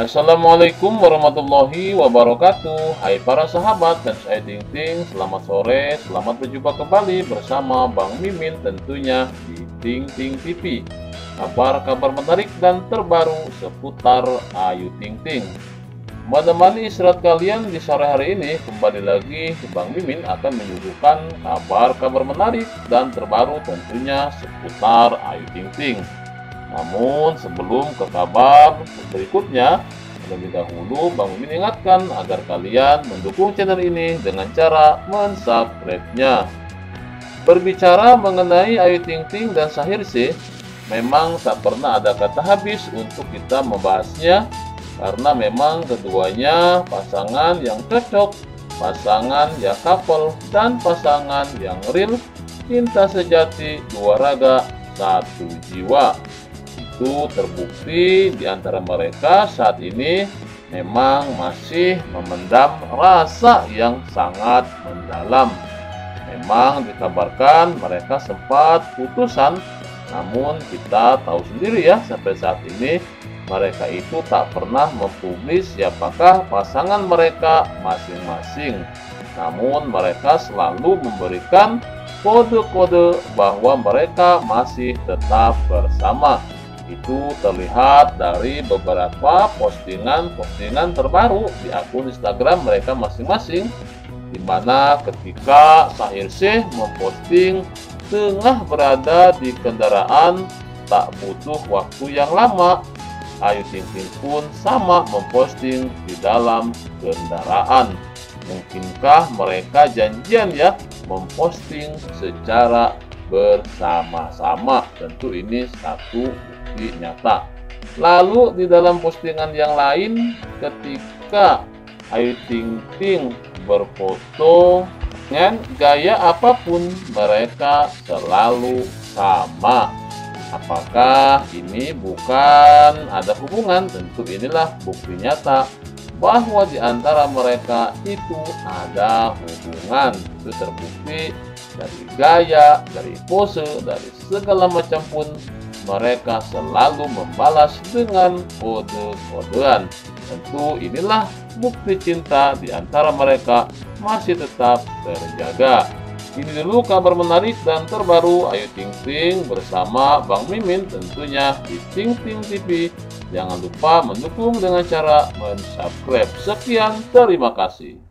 Assalamualaikum warahmatullahi wabarakatuh. Hai para sahabat dan saya Ting Ting Selamat sore, selamat berjumpa kembali bersama Bang Mimin tentunya di Ting Ting TV Kabar-kabar menarik dan terbaru seputar Ayu Ting Ting. Menemani istirahat kalian di sore hari ini Kembali lagi Bang Mimin akan menyuguhkan kabar-kabar menarik dan terbaru tentunya seputar Ayu Ting Ting namun sebelum ke kabar berikutnya, lebih dahulu Bang Mimin ingatkan agar kalian mendukung channel ini dengan cara mensubscribe-nya. Berbicara mengenai Ayu Ting Ting dan Sahir C, memang tak pernah ada kata habis untuk kita membahasnya karena memang keduanya pasangan yang cocok, pasangan yang couple, dan pasangan yang real, cinta sejati, dua raga, satu jiwa itu terbukti di antara mereka saat ini memang masih memendam rasa yang sangat mendalam. Memang dikabarkan mereka sempat putusan, namun kita tahu sendiri ya sampai saat ini mereka itu tak pernah mempublis siapakah pasangan mereka masing-masing. Namun mereka selalu memberikan kode-kode bahwa mereka masih tetap bersama itu terlihat dari beberapa postingan-postingan terbaru di akun Instagram mereka masing-masing di mana ketika Sahir Syekh memposting tengah berada di kendaraan tak butuh waktu yang lama. Ayu Ting Ting pun sama memposting di dalam kendaraan. Mungkinkah mereka janjian ya memposting secara bersama-sama? Tentu ini satu bukti nyata lalu di dalam postingan yang lain ketika Ayu Ting Ting berfoto dengan gaya apa pun mereka selalu sama. Apakah ini bukan ada hubungan? Tentu inilah bukti nyata bahwa di antara mereka itu ada hubungan. Itu terbukti dari gaya, dari pose, dari segala macam pun mereka selalu membalas dengan kode-kodean. Tentu inilah bukti cinta di antara mereka masih tetap terjaga. Ini dulu kabar menarik dan terbaru Ayu Ting Ting bersama Bang Mimin tentunya di Ting Ting TV. Jangan lupa mendukung dengan cara mensubscribe. Sekian, terima kasih.